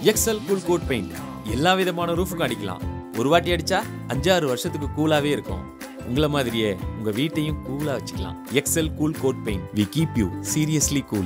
XL cool coat paint எல்லா விதமான ரூஃபுக்கும் அடிக்கலாம். ஒரு வாட்டி அடிச்சா அஞ்சாறு வருஷத்துக்கு கூலாவே இருக்கும். உங்களை மாதிரியே உங்க வீட்டையும் கூலா வச்சுக்கலாம். Excel cool coat paint we keep you seriously cool